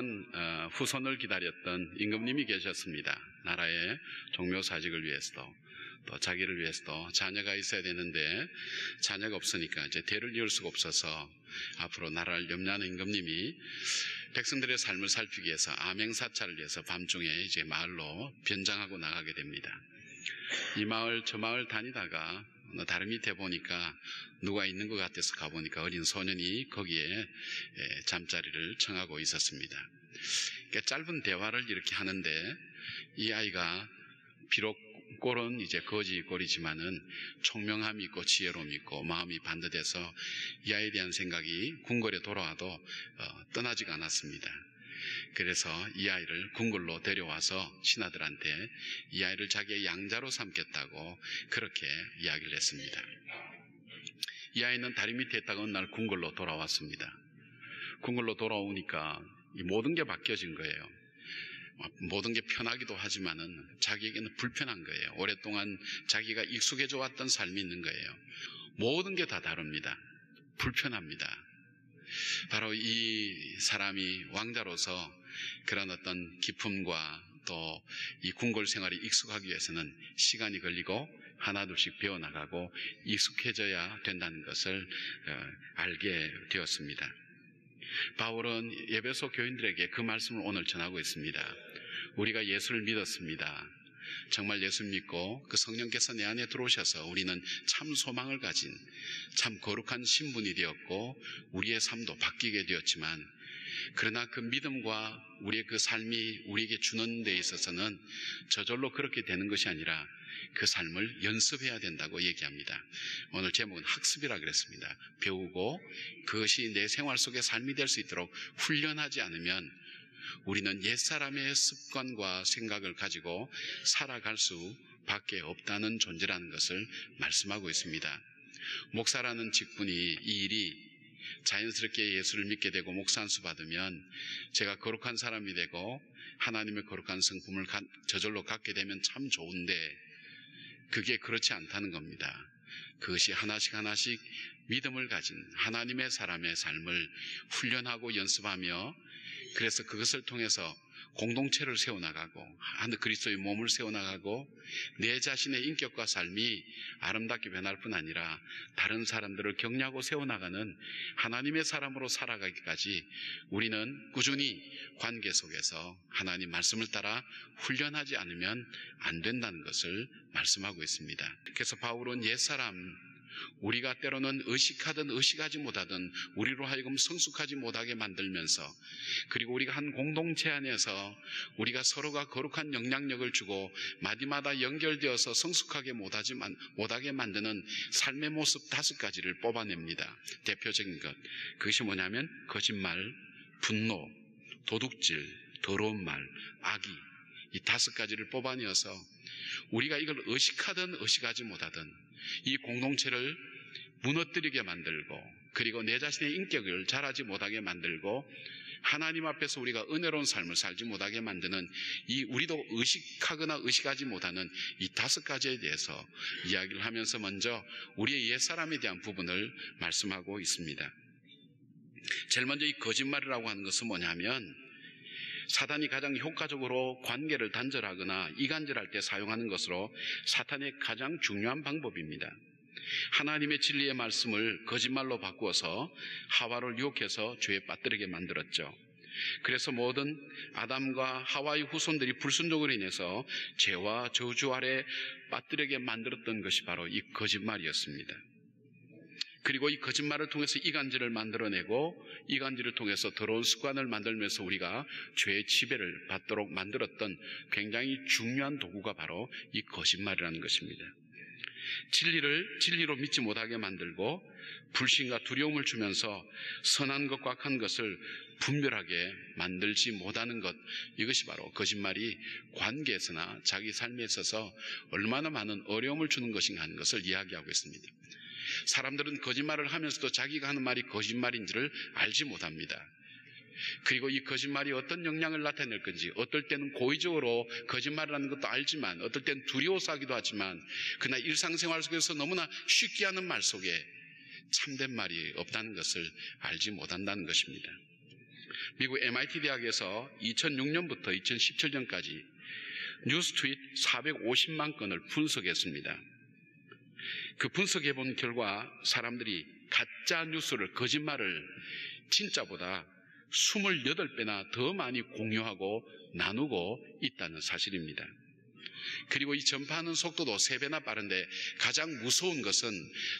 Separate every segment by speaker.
Speaker 1: 오랫동안 어, 후손을 기다렸던 임금님이 계셨습니다. 나라의 종묘사직을 위해서도 또 자기를 위해서도 자녀가 있어야 되는데 자녀가 없으니까 이제 대를 이을 수가 없어서 앞으로 나라를 염려하는 임금님이 백성들의 삶을 살피기 위해서 암행사찰을 위해서 밤중에 이제 마을로 변장하고 나가게 됩니다. 이 마을 저 마을 다니다가 다른 밑에 보니까 누가 있는 것 같아서 가보니까 어린 소년이 거기에 예, 잠자리를 청하고 있었습니다. 그러니까 짧은 대화를 이렇게 하는데 이 아이가 비록 꼴은 이제 거지 꼴이지만은 총명함이 있고 지혜로움이 있고 마음이 반듯해서 이 아이에 대한 생각이 궁궐에 돌아와도 어, 떠나지가 않았습니다. 그래서 이 아이를 궁궐로 데려와서 신하들한테 이 아이를 자기의 양자로 삼겠다고 그렇게 이야기를 했습니다. 이 아이는 다리 밑에 있다가 어느 날 궁궐로 돌아왔습니다. 궁궐로 돌아오니까 모든 게 바뀌어진 거예요. 모든 게 편하기도 하지만은 자기에게는 불편한 거예요. 오랫동안 자기가 익숙해져 왔던 삶이 있는 거예요. 모든 게 다 다릅니다. 불편합니다. 바로 이 사람이 왕자로서 그런 어떤 기품과 또 이 궁궐 생활에 익숙하기 위해서는 시간이 걸리고 하나둘씩 배워나가고 익숙해져야 된다는 것을 어, 알게 되었습니다. 바울은 예배소 교인들에게 그 말씀을 오늘 전하고 있습니다. 우리가 예수를 믿었습니다. 정말 예수 믿고 그 성령께서 내 안에 들어오셔서 우리는 참 소망을 가진 참 거룩한 신분이 되었고 우리의 삶도 바뀌게 되었지만 그러나 그 믿음과 우리의 그 삶이 우리에게 주는 데 있어서는 저절로 그렇게 되는 것이 아니라 그 삶을 연습해야 된다고 얘기합니다. 오늘 제목은 학습이라 그랬습니다. 배우고 그것이 내 생활 속의 삶이 될 수 있도록 훈련하지 않으면 우리는 옛사람의 습관과 생각을 가지고 살아갈 수 밖에 없다는 존재라는 것을 말씀하고 있습니다. 목사라는 직분이 이 일이 자연스럽게 예수를 믿게 되고 목사 한수 받으면 제가 거룩한 사람이 되고 하나님의 거룩한 성품을 저절로 갖게 되면 참 좋은데 그게 그렇지 않다는 겁니다. 그것이 하나씩 하나씩 믿음을 가진 하나님의 사람의 삶을 훈련하고 연습하며 그래서 그것을 통해서 공동체를 세워나가고 한 그리스도의 몸을 세워나가고 내 자신의 인격과 삶이 아름답게 변할 뿐 아니라 다른 사람들을 격려하고 세워나가는 하나님의 사람으로 살아가기까지 우리는 꾸준히 관계 속에서 하나님 말씀을 따라 훈련하지 않으면 안 된다는 것을 말씀하고 있습니다. 그래서 바울은 옛사람 우리가 때로는 의식하든 의식하지 못하든 우리로 하여금 성숙하지 못하게 만들면서 그리고 우리가 한 공동체 안에서 우리가 서로가 거룩한 영향력을 주고 마디마다 연결되어서 성숙하게 못하지만 못하게 만드는 삶의 모습 다섯 가지를 뽑아냅니다. 대표적인 것 그것이 뭐냐면 거짓말, 분노, 도둑질, 더러운 말, 악의 이 다섯 가지를 뽑아내어서 우리가 이걸 의식하든 의식하지 못하든 이 공동체를 무너뜨리게 만들고 그리고 내 자신의 인격을 자라지 못하게 만들고 하나님 앞에서 우리가 은혜로운 삶을 살지 못하게 만드는 이 우리도 의식하거나 의식하지 못하는 이 다섯 가지에 대해서 이야기를 하면서 먼저 우리의 옛사람에 대한 부분을 말씀하고 있습니다. 제일 먼저 이 거짓말이라고 하는 것은 뭐냐면 사단이 가장 효과적으로 관계를 단절하거나 이간질할 때 사용하는 것으로 사탄의 가장 중요한 방법입니다. 하나님의 진리의 말씀을 거짓말로 바꾸어서 하와를 유혹해서 죄에 빠뜨리게 만들었죠. 그래서 모든 아담과 하와의 후손들이 불순종으로 인해서 죄와 저주 아래 빠뜨리게 만들었던 것이 바로 이 거짓말이었습니다. 그리고 이 거짓말을 통해서 이간질을 만들어내고 이간질을 통해서 더러운 습관을 만들면서 우리가 죄의 지배를 받도록 만들었던 굉장히 중요한 도구가 바로 이 거짓말이라는 것입니다. 진리를 진리로 믿지 못하게 만들고 불신과 두려움을 주면서 선한 것과 악한 것을 분별하게 만들지 못하는 것 이것이 바로 거짓말이 관계에서나 자기 삶에 있어서 얼마나 많은 어려움을 주는 것인가 하는 것을 이야기하고 있습니다. 사람들은 거짓말을 하면서도 자기가 하는 말이 거짓말인 지를 알지 못합니다. 그리고 이 거짓말이 어떤 영향을 나타낼 건지, 어떨 때는 고의적으로 거짓말을 하는 것도 알지만, 어떨 때는 두려워서 하기도 하지만, 그러나 일상생활 속에서 너무나 쉽게 하는 말 속에 참된 말이 없다는 것을 알지 못한다는 것입니다. 미국 MIT 대학에서 2006년부터 2017년까지 뉴스 트윗 450만 건을 분석했습니다. 그 분석해 본 결과 사람들이 가짜 뉴스를 거짓말을 진짜보다 28배나 더 많이 공유하고 나누고 있다는 사실입니다. 그리고 이 전파하는 속도도 3배나 빠른데 가장 무서운 것은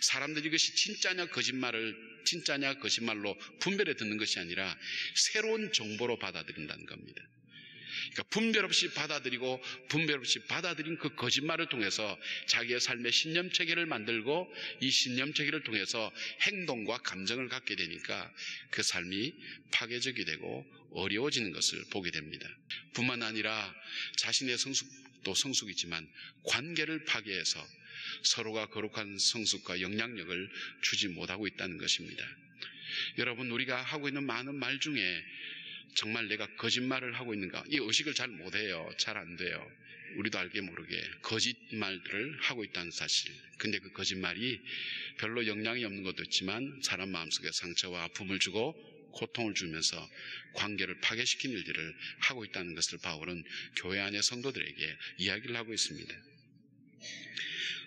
Speaker 1: 사람들이 이것이 진짜냐 거짓말을 진짜냐 거짓말로 분별해 듣는 것이 아니라 새로운 정보로 받아들인다는 겁니다. 그러니까 분별 없이 받아들이고 분별 없이 받아들인 그 거짓말을 통해서 자기의 삶의 신념 체계를 만들고 이 신념 체계를 통해서 행동과 감정을 갖게 되니까 그 삶이 파괴적이 되고 어려워지는 것을 보게 됩니다. 뿐만 아니라 자신의 성숙도 성숙이지만 관계를 파괴해서 서로가 거룩한 성숙과 영향력을 주지 못하고 있다는 것입니다. 여러분, 우리가 하고 있는 많은 말 중에 정말 내가 거짓말을 하고 있는가? 이 의식을 잘 못해요. 잘 안 돼요. 우리도 알게 모르게 거짓말들을 하고 있다는 사실. 근데 그 거짓말이 별로 영향이 없는 것도 있지만 사람 마음속에 상처와 아픔을 주고 고통을 주면서 관계를 파괴시킨 일들을 하고 있다는 것을 바울은 교회 안의 성도들에게 이야기를 하고 있습니다.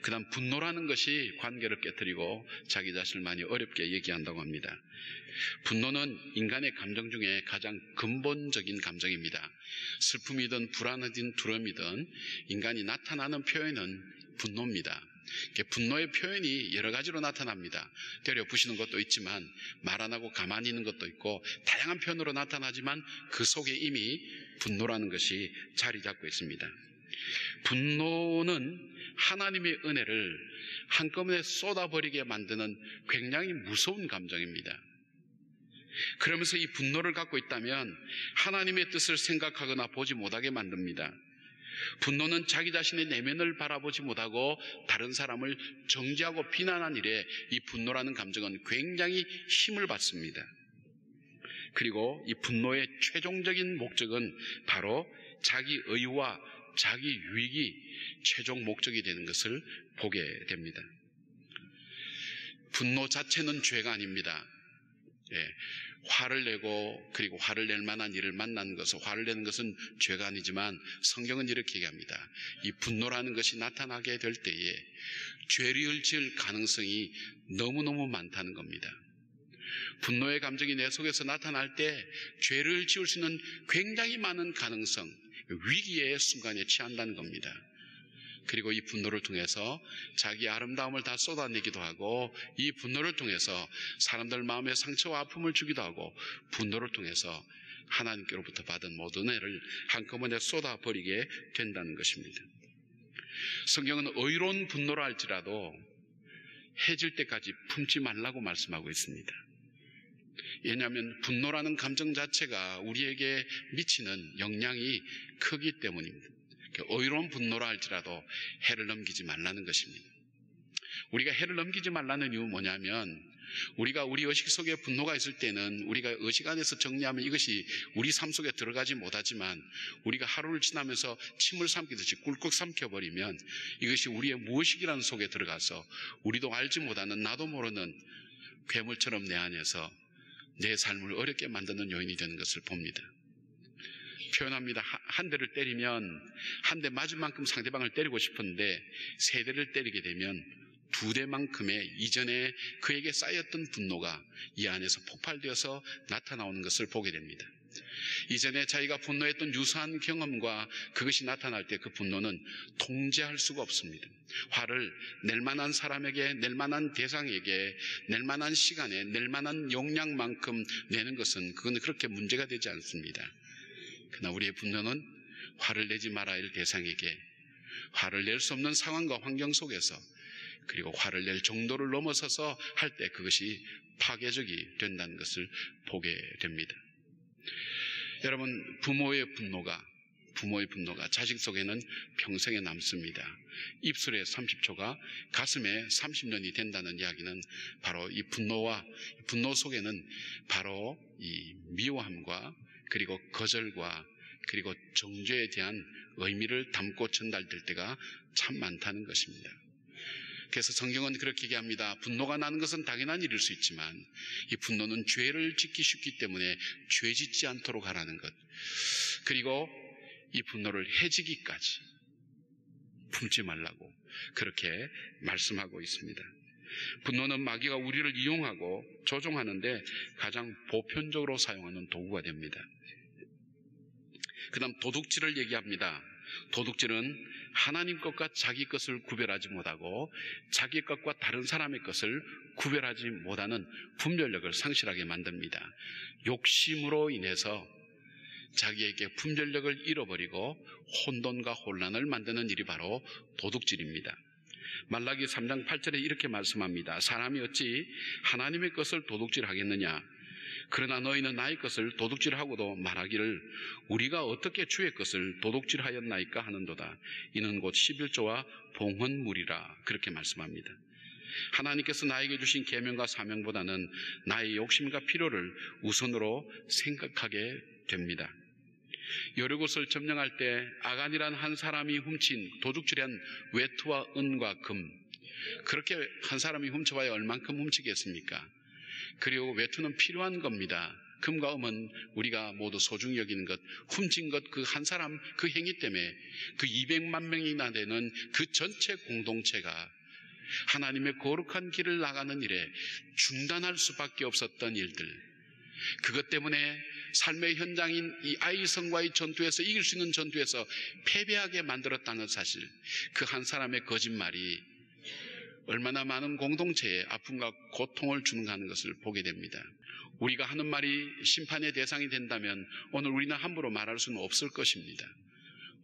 Speaker 1: 그 다음 분노라는 것이 관계를 깨뜨리고 자기 자신을 많이 어렵게 얘기한다고 합니다. 분노는 인간의 감정 중에 가장 근본적인 감정입니다. 슬픔이든 불안이든 두려움이든 인간이 나타나는 표현은 분노입니다. 분노의 표현이 여러 가지로 나타납니다. 때려 부시는 것도 있지만 말 안 하고 가만히 있는 것도 있고 다양한 표현으로 나타나지만 그 속에 이미 분노라는 것이 자리 잡고 있습니다. 분노는 하나님의 은혜를 한꺼번에 쏟아버리게 만드는 굉장히 무서운 감정입니다. 그러면서 이 분노를 갖고 있다면 하나님의 뜻을 생각하거나 보지 못하게 만듭니다. 분노는 자기 자신의 내면을 바라보지 못하고 다른 사람을 정지하고 비난한 일에 이 분노라는 감정은 굉장히 힘을 받습니다. 그리고 이 분노의 최종적인 목적은 바로 자기 의와 자기 유익이 최종 목적이 되는 것을 보게 됩니다. 분노 자체는 죄가 아닙니다. 예, 화를 내고 그리고 화를 낼 만한 일을 만난 것은 화를 내는 것은 죄가 아니지만 성경은 이렇게 얘기합니다. 이 분노라는 것이 나타나게 될 때에 죄를 지을 가능성이 너무너무 많다는 겁니다. 분노의 감정이 내 속에서 나타날 때 죄를 지을 수 있는 굉장히 많은 가능성, 위기의 순간에 취한다는 겁니다. 그리고 이 분노를 통해서 자기 아름다움을 다 쏟아내기도 하고 이 분노를 통해서 사람들 마음에 상처와 아픔을 주기도 하고 분노를 통해서 하나님께로부터 받은 모든 애를 한꺼번에 쏟아버리게 된다는 것입니다. 성경은 의로운 분노라 할지라도 해질 때까지 품지 말라고 말씀하고 있습니다. 왜냐하면 분노라는 감정 자체가 우리에게 미치는 영향이 크기 때문입니다. 의로운 분노라 할지라도 해를 넘기지 말라는 것입니다. 우리가 해를 넘기지 말라는 이유는 뭐냐면 우리가 우리 의식 속에 분노가 있을 때는 우리가 의식 안에서 정리하면 이것이 우리 삶 속에 들어가지 못하지만 우리가 하루를 지나면서 침을 삼키듯이 꿀꺽 삼켜버리면 이것이 우리의 무의식이라는 속에 들어가서 우리도 알지 못하는 나도 모르는 괴물처럼 내 안에서 내 삶을 어렵게 만드는 요인이 되는 것을 봅니다. 표현합니다. 한 대를 때리면 한 대 맞은 만큼 상대방을 때리고 싶은데 세 대를 때리게 되면 두 대만큼의 이전에 그에게 쌓였던 분노가 이 안에서 폭발되어서 나타나오는 것을 보게 됩니다. 이전에 자기가 분노했던 유사한 경험과 그것이 나타날 때 그 분노는 통제할 수가 없습니다. 화를 낼 만한 사람에게, 낼 만한 대상에게, 낼 만한 시간에, 낼 만한 용량만큼 내는 것은 그건 그렇게 문제가 되지 않습니다. 그러나 우리의 분노는 화를 내지 말아야 할 대상에게 화를 낼 수 없는 상황과 환경 속에서 그리고 화를 낼 정도를 넘어서서 할 때 그것이 파괴적이 된다는 것을 보게 됩니다. 여러분, 부모의 분노가, 부모의 분노가 자식 속에는 평생에 남습니다. 입술에 30초가 가슴에 30년이 된다는 이야기는 바로 이 분노와, 분노 속에는 바로 이 미워함과 그리고 거절과 그리고 정죄에 대한 의미를 담고 전달될 때가 참 많다는 것입니다. 그래서 성경은 그렇게 얘기합니다. 분노가 나는 것은 당연한 일일 수 있지만 이 분노는 죄를 짓기 쉽기 때문에 죄 짓지 않도록 하라는 것. 그리고 이 분노를 해지기까지 품지 말라고 그렇게 말씀하고 있습니다. 분노는 마귀가 우리를 이용하고 조종하는데 가장 보편적으로 사용하는 도구가 됩니다. 그 다음 도둑질을 얘기합니다. 도둑질은 하나님 것과 자기 것을 구별하지 못하고 자기 것과 다른 사람의 것을 구별하지 못하는 분별력을 상실하게 만듭니다. 욕심으로 인해서 자기에게 분별력을 잃어버리고 혼돈과 혼란을 만드는 일이 바로 도둑질입니다. 말라기 3장 8절에 이렇게 말씀합니다. 사람이 어찌 하나님의 것을 도둑질하겠느냐? 그러나 너희는 나의 것을 도둑질하고도 말하기를 우리가 어떻게 주의 것을 도둑질하였나이까 하는도다. 이는 곧 11조와 봉헌물이라 그렇게 말씀합니다. 하나님께서 나에게 주신 계명과 사명보다는 나의 욕심과 필요를 우선으로 생각하게 됩니다. 여러 곳을 점령할 때 아간이란 한 사람이 훔친 도둑질한 외투와 은과 금 그렇게 한 사람이 훔쳐봐야 얼만큼 훔치겠습니까? 그리고 외투는 필요한 겁니다. 금과 음은 우리가 모두 소중히 여기는 것, 훔친 것 그 한 사람 그 행위 때문에 그 200만 명이나 되는 그 전체 공동체가 하나님의 거룩한 길을 나가는 일에 중단할 수밖에 없었던 일들. 그것 때문에 삶의 현장인 이 아이성과의 전투에서 이길 수 있는 전투에서 패배하게 만들었다는 사실. 그 한 사람의 거짓말이 얼마나 많은 공동체에 아픔과 고통을 주는 하는 것을 보게 됩니다. 우리가 하는 말이 심판의 대상이 된다면 오늘 우리는 함부로 말할 수는 없을 것입니다.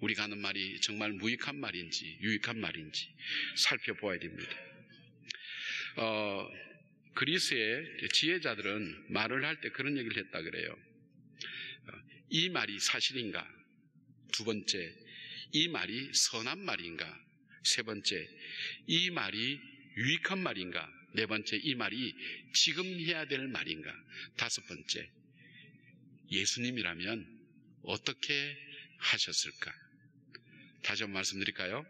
Speaker 1: 우리가 하는 말이 정말 무익한 말인지 유익한 말인지 살펴보아야 됩니다. 어, 그리스의 지혜자들은 말을 할 때 그런 얘기를 했다 그래요. 어, 이 말이 사실인가? 두 번째, 이 말이 선한 말인가? 세 번째, 이 말이 유익한 말인가? 네 번째, 이 말이 지금 해야 될 말인가? 다섯 번째, 예수님이라면 어떻게 하셨을까? 다시 한번 말씀드릴까요?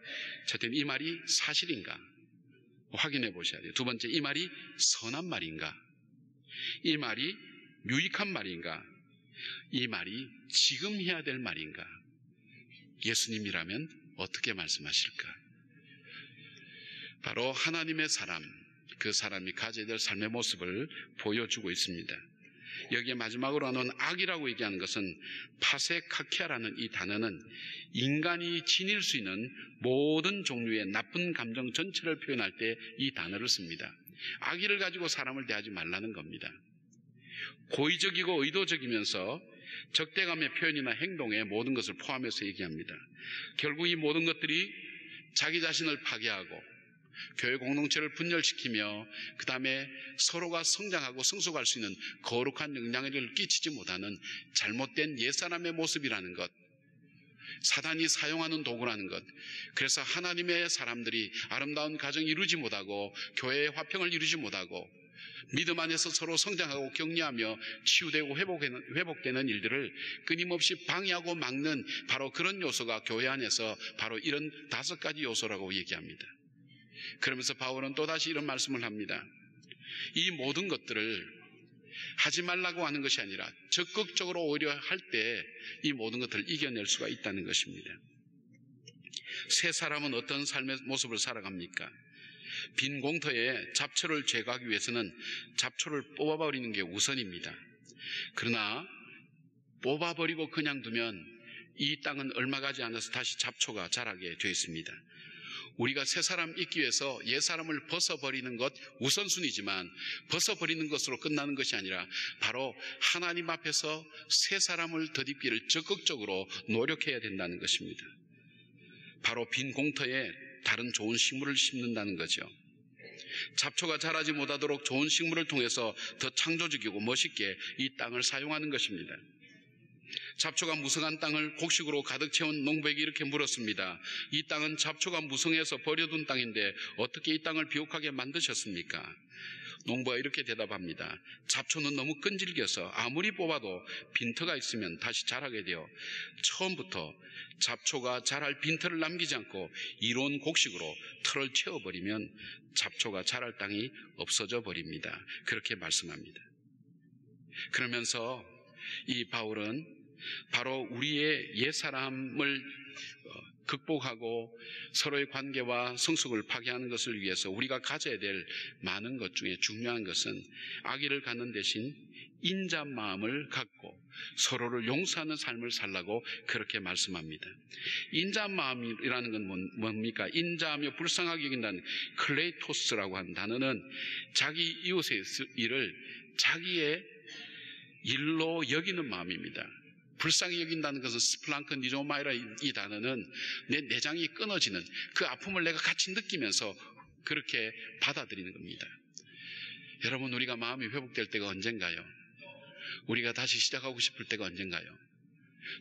Speaker 1: 첫째는 이 말이 사실인가? 확인해 보셔야 돼요. 두 번째, 이 말이 선한 말인가? 이 말이 유익한 말인가? 이 말이 지금 해야 될 말인가? 예수님이라면 어떻게 말씀하실까? 바로 하나님의 사람, 그 사람이 가져야 될 삶의 모습을 보여주고 있습니다. 여기에 마지막으로 하는 악이라고 얘기하는 것은 파세카키아라는 이 단어는 인간이 지닐 수 있는 모든 종류의 나쁜 감정 전체를 표현할 때 이 단어를 씁니다. 악의를 가지고 사람을 대하지 말라는 겁니다. 고의적이고 의도적이면서 적대감의 표현이나 행동에 모든 것을 포함해서 얘기합니다. 결국 이 모든 것들이 자기 자신을 파괴하고 교회 공동체를 분열시키며 그 다음에 서로가 성장하고 성숙할 수 있는 거룩한 영향력을 끼치지 못하는 잘못된 옛사람의 모습이라는 것. 사단이 사용하는 도구라는 것. 그래서 하나님의 사람들이 아름다운 가정 이루지 못하고 교회의 화평을 이루지 못하고 믿음 안에서 서로 성장하고 격려하며 치유되고 회복되는 일들을 끊임없이 방해하고 막는 바로 그런 요소가 교회 안에서 바로 이런 다섯 가지 요소라고 얘기합니다. 그러면서 바울은 또다시 이런 말씀을 합니다. 이 모든 것들을 하지 말라고 하는 것이 아니라 적극적으로 오히려 할 때 이 모든 것들을 이겨낼 수가 있다는 것입니다. 새 사람은 어떤 삶의 모습을 살아갑니까? 빈 공터에 잡초를 제거하기 위해서는 잡초를 뽑아버리는 게 우선입니다. 그러나 뽑아버리고 그냥 두면 이 땅은 얼마 가지 않아서 다시 잡초가 자라게 되어 있습니다. 우리가 새 사람 있기 위해서 옛 사람을 벗어버리는 것 우선순위지만 벗어버리는 것으로 끝나는 것이 아니라 바로 하나님 앞에서 새 사람을 덧입기를 적극적으로 노력해야 된다는 것입니다. 바로 빈 공터에 다른 좋은 식물을 심는다는 거죠. 잡초가 자라지 못하도록 좋은 식물을 통해서 더 창조적이고 멋있게 이 땅을 사용하는 것입니다. 잡초가 무성한 땅을 곡식으로 가득 채운 농부에게 이렇게 물었습니다. 이 땅은 잡초가 무성해서 버려둔 땅인데 어떻게 이 땅을 비옥하게 만드셨습니까? 농부가 이렇게 대답합니다. 잡초는 너무 끈질겨서 아무리 뽑아도 빈터가 있으면 다시 자라게 되어 처음부터 잡초가 자랄 빈터를 남기지 않고 이로운 곡식으로 털을 채워버리면 잡초가 자랄 땅이 없어져 버립니다. 그렇게 말씀합니다. 그러면서 이 바울은 바로 우리의 옛 사람을 극복하고 서로의 관계와 성숙을 파괴하는 것을 위해서 우리가 가져야 될 많은 것 중에 중요한 것은 악의를 갖는 대신 인자 마음을 갖고 서로를 용서하는 삶을 살라고 그렇게 말씀합니다. 인자 마음이라는 건 뭡니까? 인자하며 불쌍하게 여긴다는 χρηστός라고 하는 단어는 자기 이웃의 일을 자기의 일로 여기는 마음입니다. 불쌍히 여긴다는 것은 스플랑크 니조마이라 이 단어는 내 내장이 끊어지는 그 아픔을 내가 같이 느끼면서 그렇게 받아들이는 겁니다. 여러분, 우리가 마음이 회복될 때가 언젠가요? 우리가 다시 시작하고 싶을 때가 언젠가요?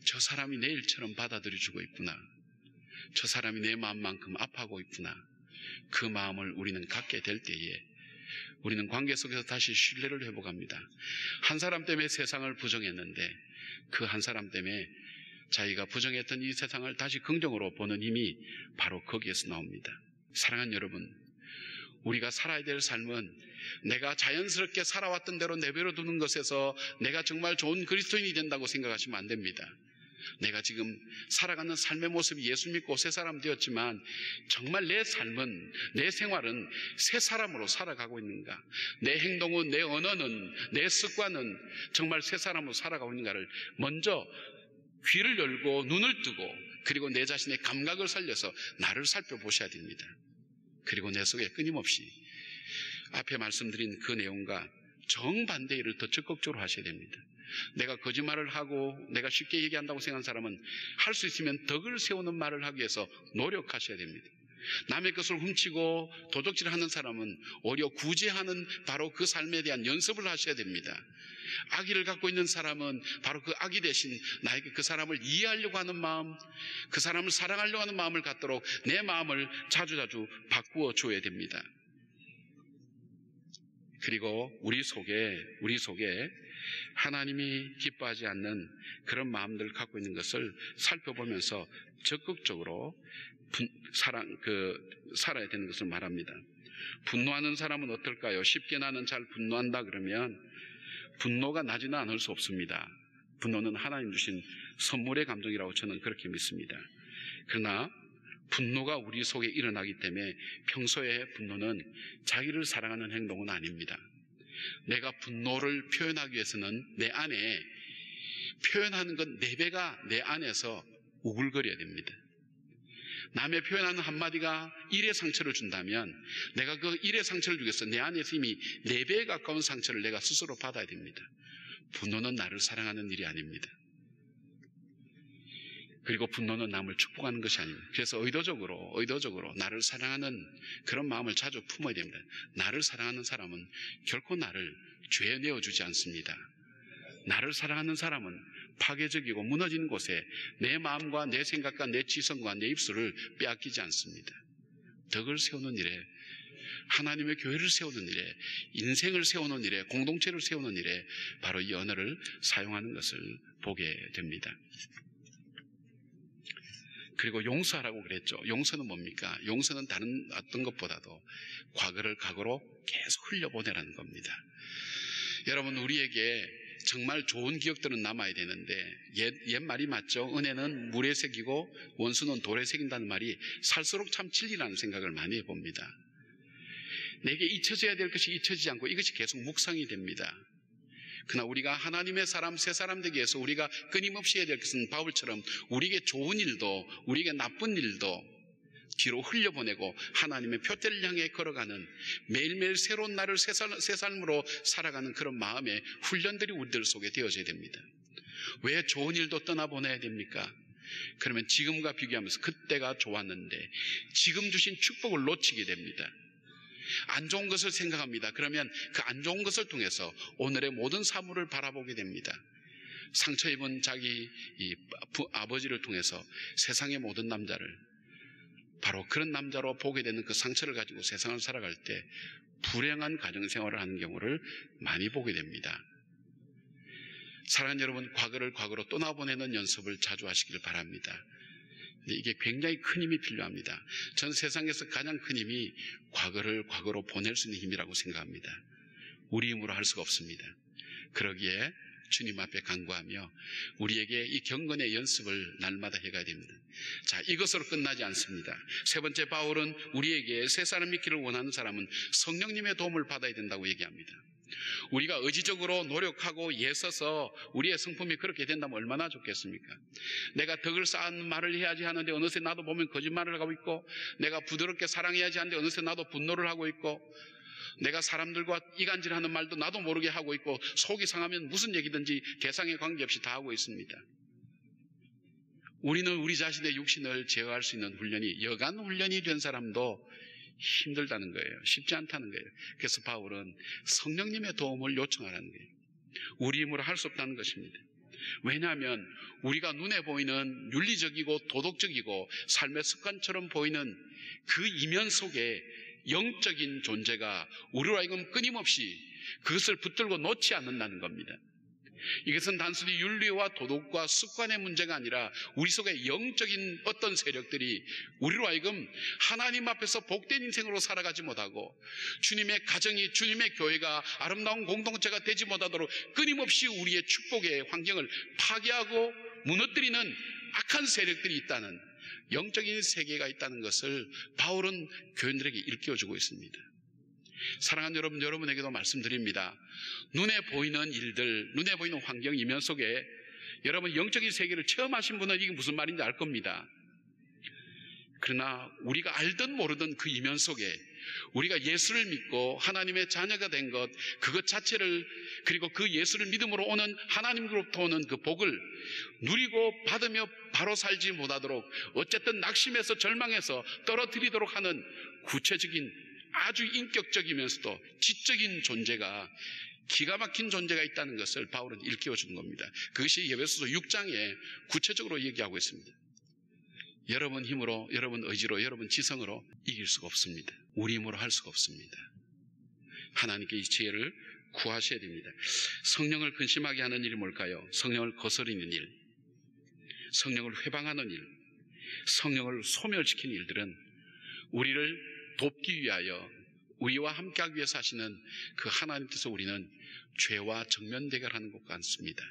Speaker 1: 저 사람이 내 일처럼 받아들여주고 있구나. 저 사람이 내 마음만큼 아파하고 있구나. 그 마음을 우리는 갖게 될 때에 우리는 관계 속에서 다시 신뢰를 회복합니다. 한 사람 때문에 세상을 부정했는데 그 한 사람 때문에 자기가 부정했던 이 세상을 다시 긍정으로 보는 힘이 바로 거기에서 나옵니다. 사랑하는 여러분, 우리가 살아야 될 삶은 내가 자연스럽게 살아왔던 대로 내버려 두는 것에서 내가 정말 좋은 그리스도인이 된다고 생각하시면 안 됩니다. 내가 지금 살아가는 삶의 모습이 예수 믿고 새 사람 되었지만 정말 내 삶은 내 생활은 새 사람으로 살아가고 있는가? 내 행동은 내 언어는 내 습관은 정말 새 사람으로 살아가고 있는가를 먼저 귀를 열고 눈을 뜨고 그리고 내 자신의 감각을 살려서 나를 살펴보셔야 됩니다. 그리고 내 속에 끊임없이 앞에 말씀드린 그 내용과 정반대의 일을 더 적극적으로 하셔야 됩니다. 내가 거짓말을 하고 내가 쉽게 얘기한다고 생각하는 사람은 할 수 있으면 덕을 세우는 말을 하기 위해서 노력하셔야 됩니다. 남의 것을 훔치고 도둑질 하는 사람은 오히려 구제하는 바로 그 삶에 대한 연습을 하셔야 됩니다. 악의를 갖고 있는 사람은 바로 그 악의 대신 나에게 그 사람을 이해하려고 하는 마음, 그 사람을 사랑하려고 하는 마음을 갖도록 내 마음을 자주자주 바꾸어 줘야 됩니다. 그리고 우리 속에, 우리 속에 하나님이 기뻐하지 않는 그런 마음들을 갖고 있는 것을 살펴보면서 적극적으로 분, 사랑, 그, 살아야 되는 것을 말합니다. 분노하는 사람은 어떨까요? 쉽게 나는 잘 분노한다 그러면 분노가 나지는 않을 수 없습니다. 분노는 하나님 주신 선물의 감정이라고 저는 그렇게 믿습니다. 그러나 분노가 우리 속에 일어나기 때문에 평소에 분노는 자기를 사랑하는 행동은 아닙니다. 내가 분노를 표현하기 위해서는 내 안에 표현하는 건네 배가 내 안에서 우글거려야 됩니다. 남의 표현하는 한마디가 일의 상처를 준다면 내가 그 일의 상처를 주겠어. 내 안에서 이미 네 배에 가까운 상처를 내가 스스로 받아야 됩니다. 분노는 나를 사랑하는 일이 아닙니다. 그리고 분노는 남을 축복하는 것이 아닙니다. 그래서 의도적으로, 의도적으로 나를 사랑하는 그런 마음을 자주 품어야 됩니다. 나를 사랑하는 사람은 결코 나를 죄 내어주지 않습니다. 나를 사랑하는 사람은 파괴적이고 무너지는 곳에 내 마음과 내 생각과 내 지성과 내 입술을 빼앗기지 않습니다. 덕을 세우는 일에 하나님의 교회를 세우는 일에 인생을 세우는 일에 공동체를 세우는 일에 바로 이 언어를 사용하는 것을 보게 됩니다. 그리고 용서하라고 그랬죠. 용서는 뭡니까? 용서는 다른 어떤 것보다도 과거를 과거로 계속 흘려보내라는 겁니다. 여러분, 우리에게 정말 좋은 기억들은 남아야 되는데 옛, 옛 말이 맞죠. 은혜는 물에 새기고 원수는 돌에 새긴다는 말이 살수록 참 진리라는 생각을 많이 해봅니다. 내게 잊혀져야 될 것이 잊혀지지 않고 이것이 계속 묵상이 됩니다. 그러나 우리가 하나님의 사람, 새 사람 되기 위해서 우리가 끊임없이 해야 될 것은 바울처럼 우리에게 좋은 일도, 우리에게 나쁜 일도 뒤로 흘려보내고 하나님의 표대를 향해 걸어가는 매일매일 새로운 날을 새, 살, 새 삶으로 살아가는 그런 마음의 훈련들이 우리들 속에 되어져야 됩니다. 왜 좋은 일도 떠나보내야 됩니까? 그러면 지금과 비교하면서 그때가 좋았는데 지금 주신 축복을 놓치게 됩니다. 안 좋은 것을 생각합니다. 그러면 그 안 좋은 것을 통해서 오늘의 모든 사물을 바라보게 됩니다. 상처 입은 자기 아버지를 통해서 세상의 모든 남자를 바로 그런 남자로 보게 되는 그 상처를 가지고 세상을 살아갈 때 불행한 가정 생활을 하는 경우를 많이 보게 됩니다. 사랑하는 여러분, 과거를 과거로 떠나보내는 연습을 자주 하시길 바랍니다. 이게 굉장히 큰 힘이 필요합니다. 전 세상에서 가장 큰 힘이 과거를 과거로 보낼 수 있는 힘이라고 생각합니다. 우리 힘으로 할 수가 없습니다. 그러기에 주님 앞에 간구하며 우리에게 이 경건의 연습을 날마다 해가야 됩니다. 자, 이것으로 끝나지 않습니다. 세 번째 바울은 우리에게 새 사람 믿기를 원하는 사람은 성령님의 도움을 받아야 된다고 얘기합니다. 우리가 의지적으로 노력하고 애써서 우리의 성품이 그렇게 된다면 얼마나 좋겠습니까? 내가 덕을 쌓은 말을 해야지 하는데 어느새 나도 보면 거짓말을 하고 있고 내가 부드럽게 사랑해야지 하는데 어느새 나도 분노를 하고 있고 내가 사람들과 이간질하는 말도 나도 모르게 하고 있고 속이 상하면 무슨 얘기든지 대상에 관계없이 다 하고 있습니다. 우리는 우리 자신의 육신을 제어할 수 있는 훈련이 여간 훈련이 된 사람도 힘들다는 거예요. 쉽지 않다는 거예요. 그래서 바울은 성령님의 도움을 요청하라는 거예요. 우리 힘으로 할 수 없다는 것입니다. 왜냐하면 우리가 눈에 보이는 윤리적이고 도덕적이고 삶의 습관처럼 보이는 그 이면 속에 영적인 존재가 우리로 하여금 끊임없이 그것을 붙들고 놓지 않는다는 겁니다. 이것은 단순히 윤리와 도덕과 습관의 문제가 아니라 우리 속에 영적인 어떤 세력들이 우리로 하여금 하나님 앞에서 복된 인생으로 살아가지 못하고 주님의 가정이 주님의 교회가 아름다운 공동체가 되지 못하도록 끊임없이 우리의 축복의 환경을 파괴하고 무너뜨리는 악한 세력들이 있다는 영적인 세계가 있다는 것을 바울은 교인들에게 일깨워주고 있습니다. 사랑하는 여러분, 여러분에게도 말씀드립니다. 눈에 보이는 일들, 눈에 보이는 환경 이면 속에 여러분 영적인 세계를 체험하신 분은 이게 무슨 말인지 알 겁니다. 그러나 우리가 알든 모르든 그 이면 속에 우리가 예수를 믿고 하나님의 자녀가 된 것, 그것 자체를, 그리고 그 예수를 믿음으로 오는 하나님으로부터 오는 그 복을 누리고 받으며 바로 살지 못하도록 어쨌든 낙심해서 절망해서 떨어뜨리도록 하는 구체적인 아주 인격적이면서도 지적인 존재가 기가 막힌 존재가 있다는 것을 바울은 일깨워 주는 겁니다. 그것이 예배소서 6장에 구체적으로 얘기하고 있습니다. 여러분 힘으로, 여러분 의지로, 여러분 지성으로 이길 수가 없습니다. 우리 힘으로 할 수가 없습니다. 하나님께 이 지혜를 구하셔야 됩니다. 성령을 근심하게 하는 일이 뭘까요? 성령을 거스르는 일, 성령을 회방하는 일, 성령을 소멸시키는 일들은 우리를 돕기 위하여 우리와 함께하기 위해서 하시는 그 하나님께서 우리는 죄와 정면 대결하는 것 같습니다.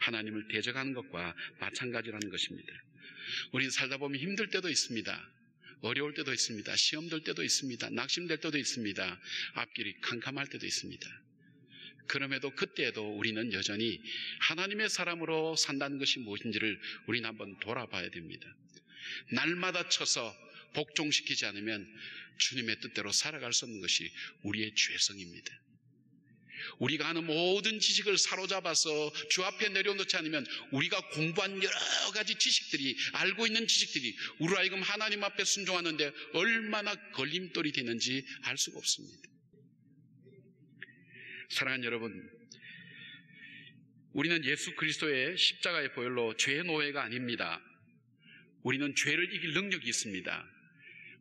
Speaker 1: 하나님을 대적하는 것과 마찬가지라는 것입니다. 우리는 살다 보면 힘들 때도 있습니다. 어려울 때도 있습니다. 시험 들 때도 있습니다. 낙심될 때도 있습니다. 앞길이 캄캄할 때도 있습니다. 그럼에도 그때에도 우리는 여전히 하나님의 사람으로 산다는 것이 무엇인지를 우리는 한번 돌아봐야 됩니다. 날마다 쳐서 복종시키지 않으면 주님의 뜻대로 살아갈 수 없는 것이 우리의 죄성입니다. 우리가 하는 모든 지식을 사로잡아서 주 앞에 내려놓지 않으면 우리가 공부한 여러 가지 지식들이 알고 있는 지식들이 우리 하여금 하나님 앞에 순종하는데 얼마나 걸림돌이 되는지 알 수가 없습니다. 사랑하는 여러분, 우리는 예수 그리스도의 십자가의 보혈로 죄의 노예가 아닙니다. 우리는 죄를 이길 능력이 있습니다.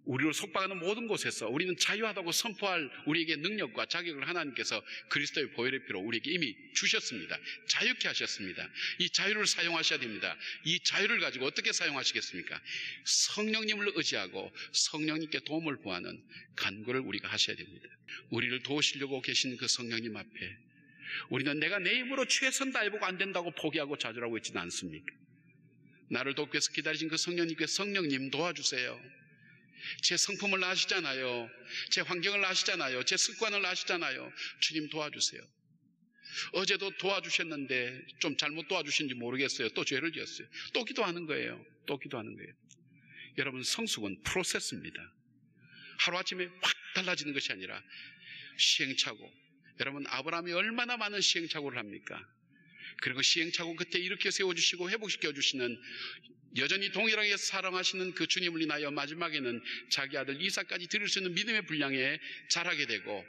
Speaker 1: 우리를 속박하는 모든 곳에서 우리는 자유하다고 선포할 우리에게 능력과 자격을 하나님께서 그리스도의 보혈의 피로 우리에게 이미 주셨습니다. 자유케 하셨습니다. 이 자유를 사용하셔야 됩니다. 이 자유를 가지고 어떻게 사용하시겠습니까? 성령님을 의지하고 성령님께 도움을 구하는 간구를 우리가 하셔야 됩니다. 우리를 도우시려고 계신 그 성령님 앞에 우리는 내가 내 힘으로 최선 다해보고 안 된다고 포기하고 좌절하고 있지는 않습니까? 나를 돕기 위해서 기다리신 그 성령님께 성령님 도와주세요. 제 성품을 아시잖아요. 제 환경을 아시잖아요. 제 습관을 아시잖아요. 주님 도와주세요. 어제도 도와주셨는데 좀 잘못 도와주신지 모르겠어요. 또 죄를 지었어요. 또 기도하는 거예요. 또 기도하는 거예요. 여러분 성숙은 프로세스입니다. 하루아침에 확 달라지는 것이 아니라 시행착오. 여러분 아브라함이 얼마나 많은 시행착오를 합니까? 그리고 시행착오 끝에 이렇게 세워주시고 회복시켜 주시는 여전히 동일하게 사랑하시는 그 주님을 인하여 마지막에는 자기 아들 이삭까지 드릴 수 있는 믿음의 분량에 자라게 되고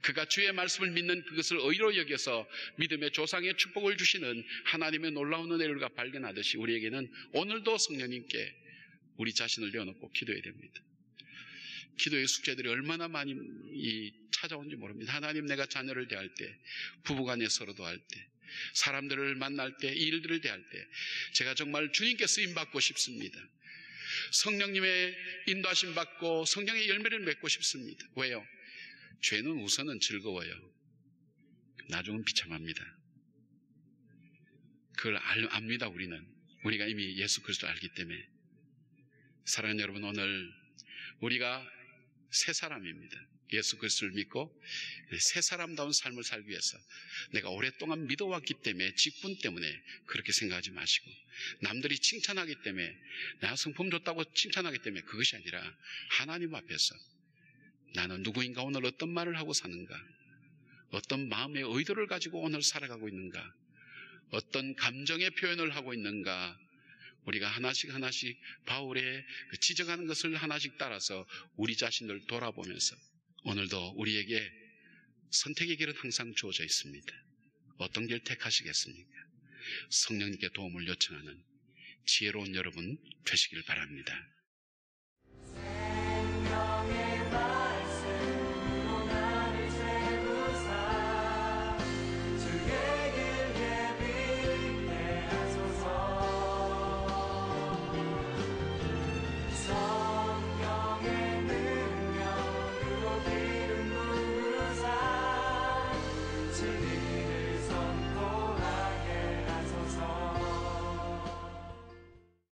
Speaker 1: 그가 주의 말씀을 믿는 그것을 의로 여겨서 믿음의 조상의 축복을 주시는 하나님의 놀라운 은혜를 발견하듯이 우리에게는 오늘도 성령님께 우리 자신을 내어놓고 기도해야 됩니다. 기도의 숙제들이 얼마나 많이 이 찾아온지 모릅니다. 하나님 내가 자녀를 대할 때, 부부간에 서로 도 할 때, 사람들을 만날 때, 일들을 대할 때, 제가 정말 주님께 쓰임 받고 싶습니다. 성령님의 인도하심 받고 성령의 열매를 맺고 싶습니다. 왜요? 죄는 우선은 즐거워요. 나중은 비참합니다. 그걸 알, 압니다, 우리는. 우리가 이미 예수 그리스도를 알기 때문에. 사랑하는 여러분, 오늘 우리가 새 사람입니다. 예수 그리스도를 믿고 새 사람다운 삶을 살기 위해서 내가 오랫동안 믿어왔기 때문에 직분 때문에 그렇게 생각하지 마시고 남들이 칭찬하기 때문에 나 성품 좋다고 칭찬하기 때문에 그것이 아니라 하나님 앞에서 나는 누구인가 오늘 어떤 말을 하고 사는가 어떤 마음의 의도를 가지고 오늘 살아가고 있는가 어떤 감정의 표현을 하고 있는가 우리가 하나씩 하나씩 바울의 그 지적하는 것을 하나씩 따라서 우리 자신을 돌아보면서 오늘도 우리에게 선택의 길은 항상 주어져 있습니다. 어떤 길 택하시겠습니까? 성령님께 도움을 요청하는 지혜로운 여러분 되시길 바랍니다.